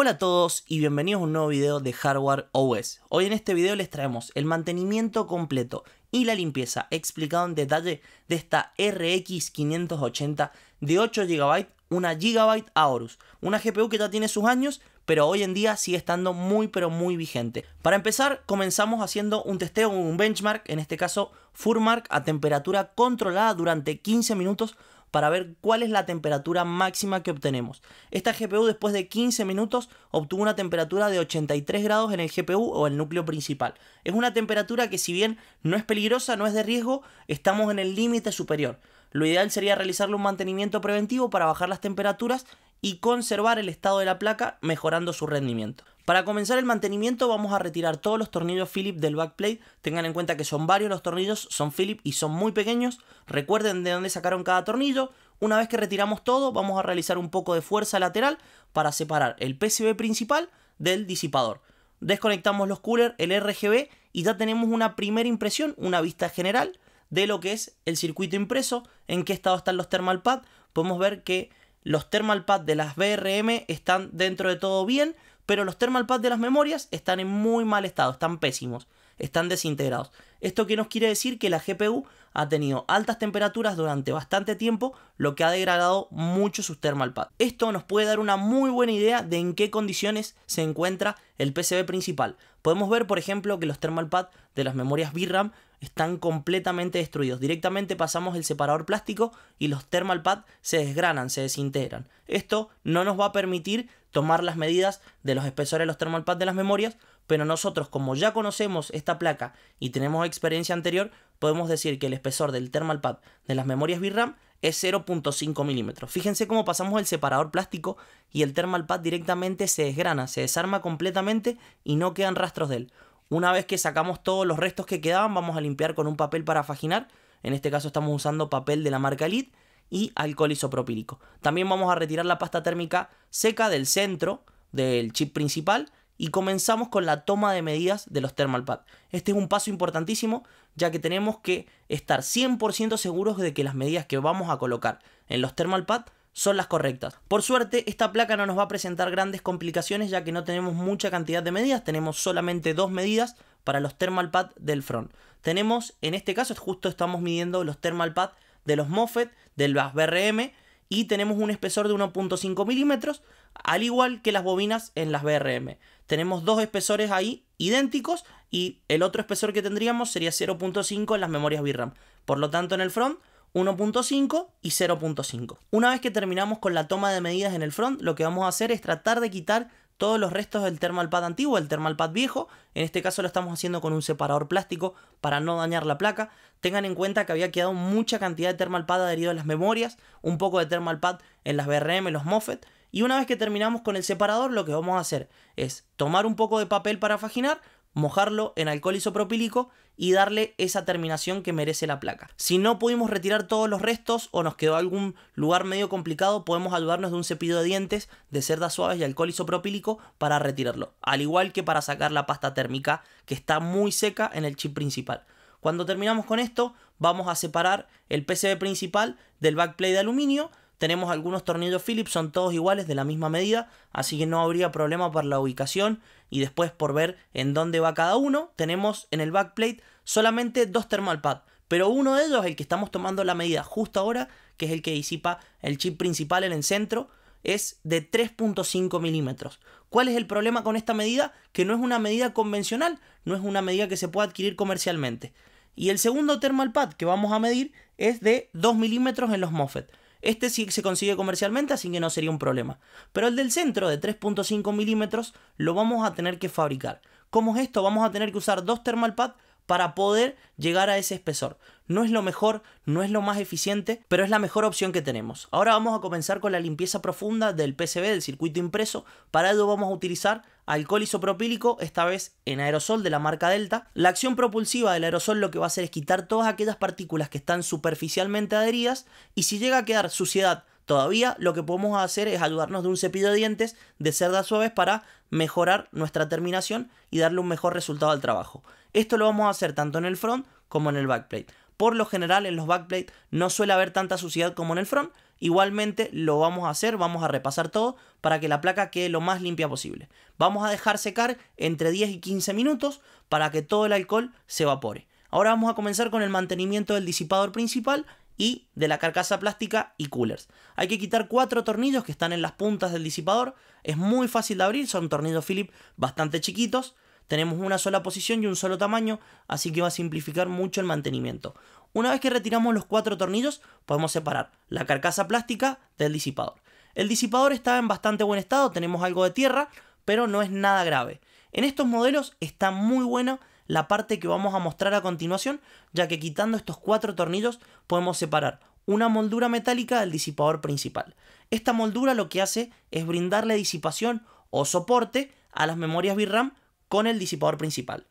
Hola a todos y bienvenidos a un nuevo video de Hardware OS. Hoy en este video les traemos el mantenimiento completo y la limpieza explicado en detalle de esta RX 580 de 8 GB, una GB Aorus, una GPU que ya tiene sus años, pero hoy en día sigue estando muy pero muy vigente. Para empezar, comenzamos haciendo un testeo, un benchmark, en este caso Furmark a temperatura controlada durante 15 minutos para ver cuál es la temperatura máxima que obtenemos. Esta GPU después de 15 minutos obtuvo una temperatura de 83 grados en el GPU o el núcleo principal. Es una temperatura que si bien no es peligrosa, no es de riesgo, estamos en el límite superior. Lo ideal sería realizarle un mantenimiento preventivo para bajar las temperaturas y conservar el estado de la placa mejorando su rendimiento. Para comenzar el mantenimiento vamos a retirar todos los tornillos Phillips del backplate. Tengan en cuenta que son varios los tornillos, son Phillips y son muy pequeños. Recuerden de dónde sacaron cada tornillo. Una vez que retiramos todo vamos a realizar un poco de fuerza lateral para separar el PCB principal del disipador. Desconectamos los coolers, el RGB y ya tenemos una primera impresión, una vista general de lo que es el circuito impreso, en qué estado están los thermal pads. Podemos ver que los thermal pads de las BRM están dentro de todo bien, pero los thermal pads de las memorias están en muy mal estado, están pésimos, están desintegrados. ¿Esto qué nos quiere decir? Que la GPU ha tenido altas temperaturas durante bastante tiempo, lo que ha degradado mucho sus thermal pads. Esto nos puede dar una muy buena idea de en qué condiciones se encuentra el PCB principal. Podemos ver, por ejemplo, que los thermal pads de las memorias VRAM están completamente destruidos. Directamente pasamos el separador plástico y los thermal pads se desgranan, se desintegran. Esto no nos va a permitir tomar las medidas de los espesores de los thermal pads de las memorias, pero nosotros como ya conocemos esta placa y tenemos experiencia anterior, podemos decir que el espesor del thermal pad de las memorias VRAM es 0.5 milímetros. Fíjense cómo pasamos el separador plástico y el thermal pad directamente se desgrana, se desarma completamente y no quedan rastros de él. Una vez que sacamos todos los restos que quedaban, vamos a limpiar con un papel para faginar. En este caso estamos usando papel de la marca Elite y alcohol isopropílico. También vamos a retirar la pasta térmica seca del centro del chip principal y comenzamos con la toma de medidas de los thermal pads. Este es un paso importantísimo ya que tenemos que estar 100% seguros de que las medidas que vamos a colocar en los thermal pads son las correctas. Por suerte, esta placa no nos va a presentar grandes complicaciones ya que no tenemos mucha cantidad de medidas, tenemos solamente dos medidas para los thermal pads del front. Tenemos, en este caso, justo estamos midiendo los thermal pads de los MOFET, de las BRM y tenemos un espesor de 1.5 milímetros, al igual que las bobinas en las BRM. Tenemos dos espesores ahí idénticos y el otro espesor que tendríamos sería 0.5 en las memorias VRAM. Por lo tanto, en el front 1.5 y 0.5. Una vez que terminamos con la toma de medidas en el front, lo que vamos a hacer es tratar de quitar todos los restos del thermal pad antiguo, el thermal pad viejo. En este caso lo estamos haciendo con un separador plástico para no dañar la placa. Tengan en cuenta que había quedado mucha cantidad de thermal pad adherido a las memorias, un poco de thermal pad en las BRM, los MOFET. Y una vez que terminamos con el separador, lo que vamos a hacer es tomar un poco de papel para faginar, mojarlo en alcohol isopropílico y darle esa terminación que merece la placa. Si no pudimos retirar todos los restos o nos quedó algún lugar medio complicado, podemos ayudarnos de un cepillo de dientes de cerdas suaves y alcohol isopropílico para retirarlo, al igual que para sacar la pasta térmica que está muy seca en el chip principal. Cuando terminamos con esto, vamos a separar el PCB principal del backplate de aluminio tenemos algunos tornillos Phillips, son todos iguales de la misma medida, así que no habría problema por la ubicación y después por ver en dónde va cada uno. Tenemos en el backplate solamente dos thermal pads, pero uno de ellos, el que estamos tomando la medida justo ahora, que es el que disipa el chip principal en el centro, es de 3.5 milímetros. ¿Cuál es el problema con esta medida? Que no es una medida convencional, no es una medida que se pueda adquirir comercialmente. Y el segundo thermal pad que vamos a medir es de 2 milímetros en los MOFET. Este sí se consigue comercialmente, así que no sería un problema. Pero el del centro de 3.5 milímetros lo vamos a tener que fabricar. ¿Cómo es esto? Vamos a tener que usar dos thermal pads para poder llegar a ese espesor. No es lo mejor, no es lo más eficiente, pero es la mejor opción que tenemos. Ahora vamos a comenzar con la limpieza profunda del PCB, del circuito impreso. Para ello vamos a utilizar alcohol isopropílico, esta vez en aerosol de la marca Delta. La acción propulsiva del aerosol lo que va a hacer es quitar todas aquellas partículas que están superficialmente adheridas y si llega a quedar suciedad Todavía lo que podemos hacer es ayudarnos de un cepillo de dientes de cerdas suaves para mejorar nuestra terminación y darle un mejor resultado al trabajo. Esto lo vamos a hacer tanto en el front como en el backplate. Por lo general en los backplate no suele haber tanta suciedad como en el front igualmente lo vamos a hacer, vamos a repasar todo para que la placa quede lo más limpia posible. Vamos a dejar secar entre 10 y 15 minutos para que todo el alcohol se evapore. Ahora vamos a comenzar con el mantenimiento del disipador principal y de la carcasa plástica y coolers. Hay que quitar cuatro tornillos que están en las puntas del disipador. Es muy fácil de abrir, son tornillos Phillips bastante chiquitos. Tenemos una sola posición y un solo tamaño, así que va a simplificar mucho el mantenimiento. Una vez que retiramos los cuatro tornillos, podemos separar la carcasa plástica del disipador. El disipador está en bastante buen estado, tenemos algo de tierra, pero no es nada grave. En estos modelos está muy buena la parte que vamos a mostrar a continuación, ya que quitando estos cuatro tornillos podemos separar una moldura metálica del disipador principal. Esta moldura lo que hace es brindarle disipación o soporte a las memorias VRAM con el disipador principal.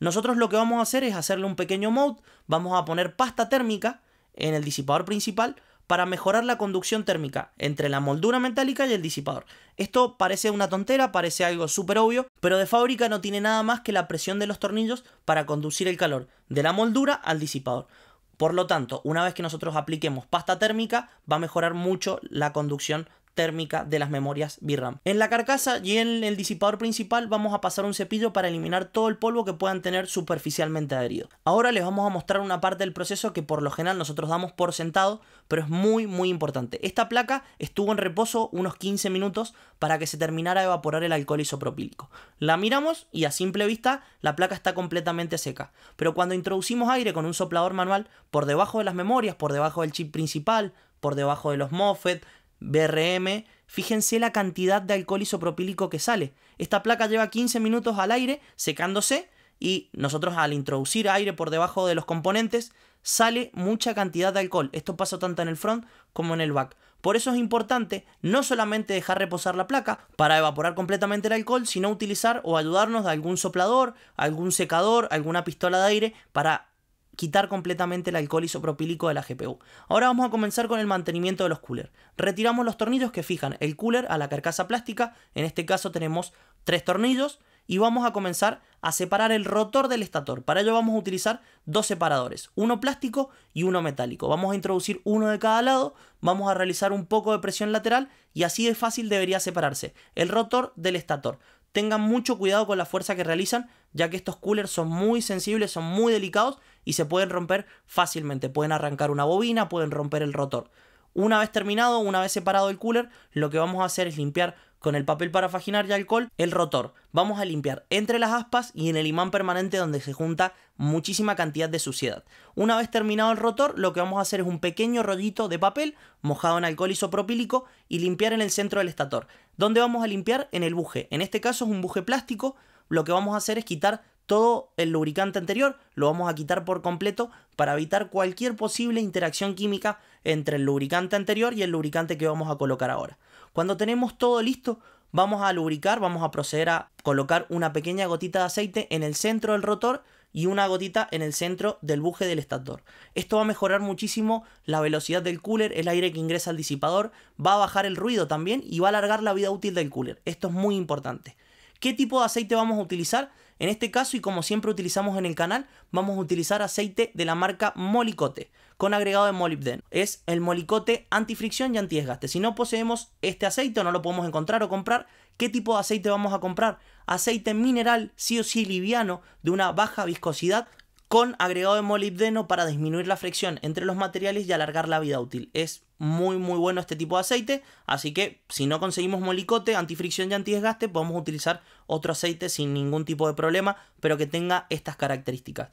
Nosotros lo que vamos a hacer es hacerle un pequeño mode, vamos a poner pasta térmica en el disipador principal para mejorar la conducción térmica entre la moldura metálica y el disipador. Esto parece una tontera, parece algo súper obvio, pero de fábrica no tiene nada más que la presión de los tornillos para conducir el calor de la moldura al disipador. Por lo tanto, una vez que nosotros apliquemos pasta térmica, va a mejorar mucho la conducción térmica de las memorias VRAM. En la carcasa y en el disipador principal vamos a pasar un cepillo para eliminar todo el polvo que puedan tener superficialmente adherido. Ahora les vamos a mostrar una parte del proceso que por lo general nosotros damos por sentado, pero es muy muy importante. Esta placa estuvo en reposo unos 15 minutos para que se terminara de evaporar el alcohol isopropílico. La miramos y a simple vista la placa está completamente seca, pero cuando introducimos aire con un soplador manual por debajo de las memorias, por debajo del chip principal, por debajo de los MOSFET, BRM, fíjense la cantidad de alcohol isopropílico que sale. Esta placa lleva 15 minutos al aire secándose y nosotros al introducir aire por debajo de los componentes sale mucha cantidad de alcohol. Esto pasa tanto en el front como en el back. Por eso es importante no solamente dejar reposar la placa para evaporar completamente el alcohol, sino utilizar o ayudarnos de algún soplador, algún secador, alguna pistola de aire para quitar completamente el alcohol isopropílico de la GPU. Ahora vamos a comenzar con el mantenimiento de los coolers. Retiramos los tornillos que fijan el cooler a la carcasa plástica, en este caso tenemos tres tornillos, y vamos a comenzar a separar el rotor del estator. Para ello vamos a utilizar dos separadores, uno plástico y uno metálico. Vamos a introducir uno de cada lado, vamos a realizar un poco de presión lateral y así de fácil debería separarse el rotor del estator tengan mucho cuidado con la fuerza que realizan, ya que estos coolers son muy sensibles, son muy delicados y se pueden romper fácilmente. Pueden arrancar una bobina, pueden romper el rotor. Una vez terminado, una vez separado el cooler, lo que vamos a hacer es limpiar con el papel para faginar y alcohol el rotor. Vamos a limpiar entre las aspas y en el imán permanente donde se junta muchísima cantidad de suciedad. Una vez terminado el rotor, lo que vamos a hacer es un pequeño rollito de papel mojado en alcohol isopropílico y limpiar en el centro del estator. ¿Dónde vamos a limpiar? En el buje. En este caso es un buje plástico. Lo que vamos a hacer es quitar todo el lubricante anterior, lo vamos a quitar por completo para evitar cualquier posible interacción química entre el lubricante anterior y el lubricante que vamos a colocar ahora. Cuando tenemos todo listo, vamos a lubricar, vamos a proceder a colocar una pequeña gotita de aceite en el centro del rotor y una gotita en el centro del buje del estator. Esto va a mejorar muchísimo la velocidad del cooler, el aire que ingresa al disipador, va a bajar el ruido también y va a alargar la vida útil del cooler. Esto es muy importante. ¿Qué tipo de aceite vamos a utilizar? En este caso, y como siempre utilizamos en el canal, vamos a utilizar aceite de la marca Molicote, con agregado de molibdeno. Es el Molicote antifricción y antidesgaste. Si no poseemos este aceite o no lo podemos encontrar o comprar, ¿qué tipo de aceite vamos a comprar? Aceite mineral, sí o sí liviano, de una baja viscosidad, con agregado de molibdeno para disminuir la fricción entre los materiales y alargar la vida útil. Es muy muy bueno este tipo de aceite, así que si no conseguimos molicote, antifricción y antidesgaste, podemos utilizar otro aceite sin ningún tipo de problema, pero que tenga estas características.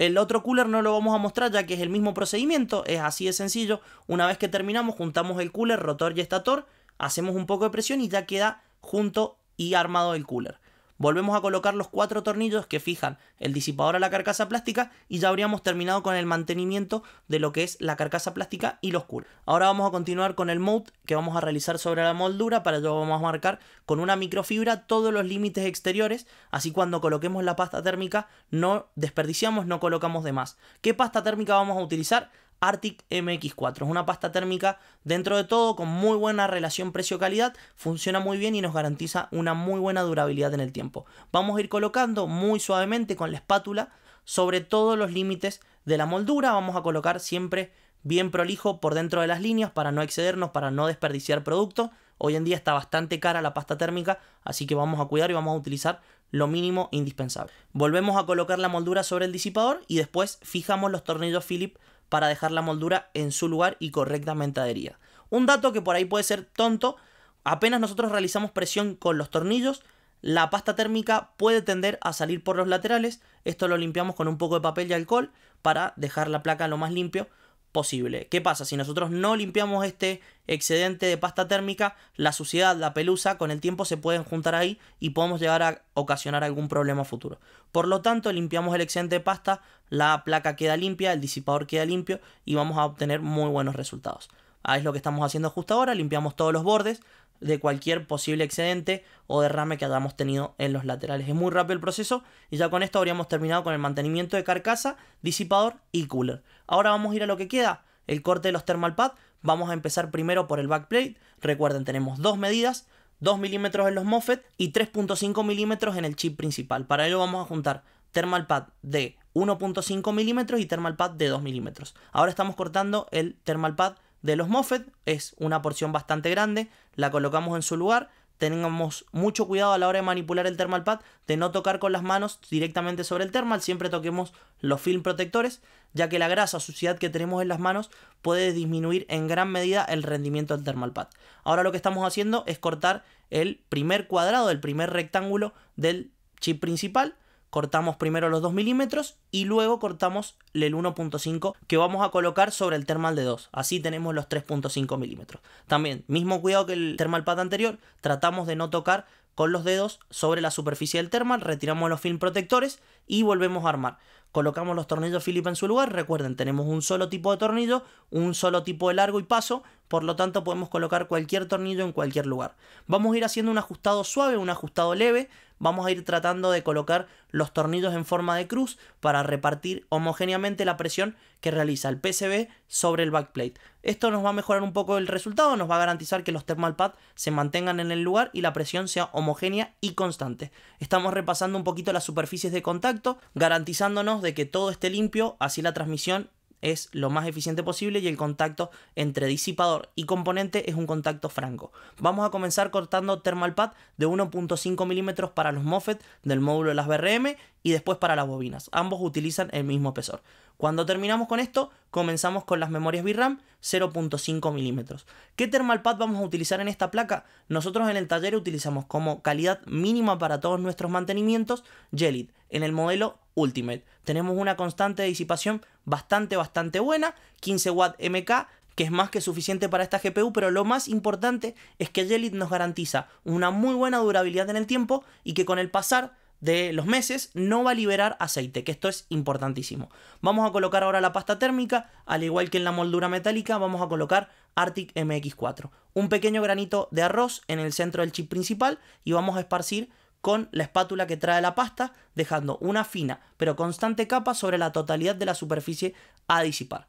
El otro cooler no lo vamos a mostrar ya que es el mismo procedimiento, es así de sencillo. Una vez que terminamos, juntamos el cooler, rotor y estator, hacemos un poco de presión y ya queda junto y armado el cooler. Volvemos a colocar los cuatro tornillos que fijan el disipador a la carcasa plástica y ya habríamos terminado con el mantenimiento de lo que es la carcasa plástica y los coolers. Ahora vamos a continuar con el mount que vamos a realizar sobre la moldura, para ello vamos a marcar con una microfibra todos los límites exteriores, así cuando coloquemos la pasta térmica no desperdiciamos, no colocamos de más. ¿Qué pasta térmica vamos a utilizar? Arctic MX4. Es una pasta térmica dentro de todo con muy buena relación precio-calidad, funciona muy bien y nos garantiza una muy buena durabilidad en el tiempo. Vamos a ir colocando muy suavemente con la espátula sobre todos los límites de la moldura, vamos a colocar siempre bien prolijo por dentro de las líneas para no excedernos, para no desperdiciar producto. Hoy en día está bastante cara la pasta térmica, así que vamos a cuidar y vamos a utilizar lo mínimo indispensable. Volvemos a colocar la moldura sobre el disipador y después fijamos los tornillos Philip para dejar la moldura en su lugar y correctamente adherida. Un dato que por ahí puede ser tonto, apenas nosotros realizamos presión con los tornillos, la pasta térmica puede tender a salir por los laterales, esto lo limpiamos con un poco de papel y alcohol para dejar la placa lo más limpio posible. ¿Qué pasa? Si nosotros no limpiamos este excedente de pasta térmica, la suciedad, la pelusa, con el tiempo se pueden juntar ahí y podemos llegar a ocasionar algún problema futuro. Por lo tanto, limpiamos el excedente de pasta, la placa queda limpia, el disipador queda limpio y vamos a obtener muy buenos resultados. Ahí es lo que estamos haciendo justo ahora, limpiamos todos los bordes, de cualquier posible excedente o derrame que hayamos tenido en los laterales. Es muy rápido el proceso y ya con esto habríamos terminado con el mantenimiento de carcasa, disipador y cooler. Ahora vamos a ir a lo que queda, el corte de los thermal pad. Vamos a empezar primero por el backplate. Recuerden, tenemos dos medidas, 2 milímetros en los MOSFET y 3.5 milímetros en el chip principal. Para ello vamos a juntar thermal pad de 1.5 milímetros y thermal pad de 2 milímetros. Ahora estamos cortando el thermal pad de los MOSFET, es una porción bastante grande, la colocamos en su lugar, tengamos mucho cuidado a la hora de manipular el thermal pad de no tocar con las manos directamente sobre el thermal, siempre toquemos los film protectores, ya que la grasa suciedad que tenemos en las manos puede disminuir en gran medida el rendimiento del thermal pad. Ahora lo que estamos haciendo es cortar el primer cuadrado, el primer rectángulo del chip principal, cortamos primero los 2 milímetros y luego cortamos el 1.5 que vamos a colocar sobre el thermal de 2. Así tenemos los 3.5 milímetros. También, mismo cuidado que el thermal pad anterior, tratamos de no tocar con los dedos sobre la superficie del thermal, retiramos los film protectores y volvemos a armar. Colocamos los tornillos Philip en su lugar, recuerden, tenemos un solo tipo de tornillo, un solo tipo de largo y paso, por lo tanto podemos colocar cualquier tornillo en cualquier lugar. Vamos a ir haciendo un ajustado suave, un ajustado leve, vamos a ir tratando de colocar los tornillos en forma de cruz para repartir homogéneamente la presión que realiza el PCB sobre el backplate. Esto nos va a mejorar un poco el resultado, nos va a garantizar que los thermal pads se mantengan en el lugar y la presión sea homogénea y constante. Estamos repasando un poquito las superficies de contacto, garantizándonos de que todo esté limpio, así la transmisión es lo más eficiente posible y el contacto entre disipador y componente es un contacto franco. Vamos a comenzar cortando thermal pad de 1.5 milímetros para los MOSFET del módulo de las BRM y después para las bobinas. Ambos utilizan el mismo espesor. Cuando terminamos con esto, comenzamos con las memorias VRAM 0.5 milímetros. ¿Qué thermal pad vamos a utilizar en esta placa? Nosotros en el taller utilizamos como calidad mínima para todos nuestros mantenimientos Gelid en el modelo Ultimate. Tenemos una constante de disipación bastante, bastante buena, 15 Watt MK, que es más que suficiente para esta GPU, pero lo más importante es que Gelid nos garantiza una muy buena durabilidad en el tiempo y que con el pasar de los meses no va a liberar aceite, que esto es importantísimo. Vamos a colocar ahora la pasta térmica, al igual que en la moldura metálica, vamos a colocar Arctic MX4. Un pequeño granito de arroz en el centro del chip principal y vamos a esparcir con la espátula que trae la pasta, dejando una fina pero constante capa sobre la totalidad de la superficie a disipar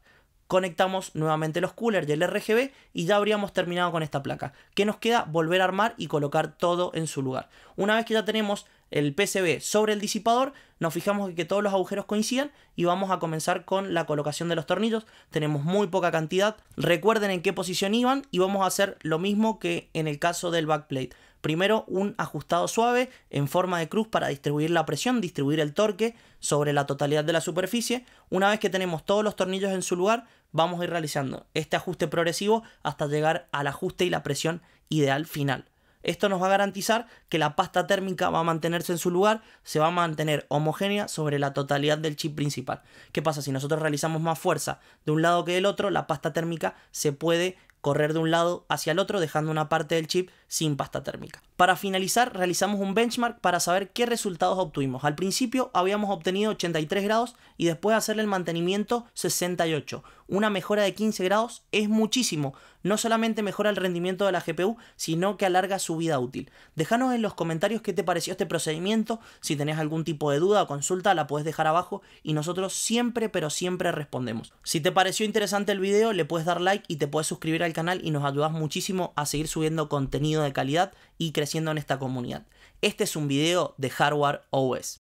conectamos nuevamente los coolers y el RGB y ya habríamos terminado con esta placa. ¿Qué nos queda? Volver a armar y colocar todo en su lugar. Una vez que ya tenemos el PCB sobre el disipador, nos fijamos en que todos los agujeros coincidan y vamos a comenzar con la colocación de los tornillos. Tenemos muy poca cantidad. Recuerden en qué posición iban y vamos a hacer lo mismo que en el caso del backplate. Primero un ajustado suave en forma de cruz para distribuir la presión, distribuir el torque sobre la totalidad de la superficie. Una vez que tenemos todos los tornillos en su lugar, vamos a ir realizando este ajuste progresivo hasta llegar al ajuste y la presión ideal final. Esto nos va a garantizar que la pasta térmica va a mantenerse en su lugar, se va a mantener homogénea sobre la totalidad del chip principal. ¿Qué pasa? Si nosotros realizamos más fuerza de un lado que del otro, la pasta térmica se puede correr de un lado hacia el otro dejando una parte del chip sin pasta térmica. Para finalizar realizamos un benchmark para saber qué resultados obtuvimos. Al principio habíamos obtenido 83 grados y después de hacerle el mantenimiento 68. Una mejora de 15 grados es muchísimo. No solamente mejora el rendimiento de la GPU, sino que alarga su vida útil. Déjanos en los comentarios qué te pareció este procedimiento. Si tenés algún tipo de duda o consulta la puedes dejar abajo y nosotros siempre pero siempre respondemos. Si te pareció interesante el video le puedes dar like y te puedes suscribir al canal y nos ayudas muchísimo a seguir subiendo contenido de calidad y creciendo en esta comunidad. Este es un video de Hardware OS.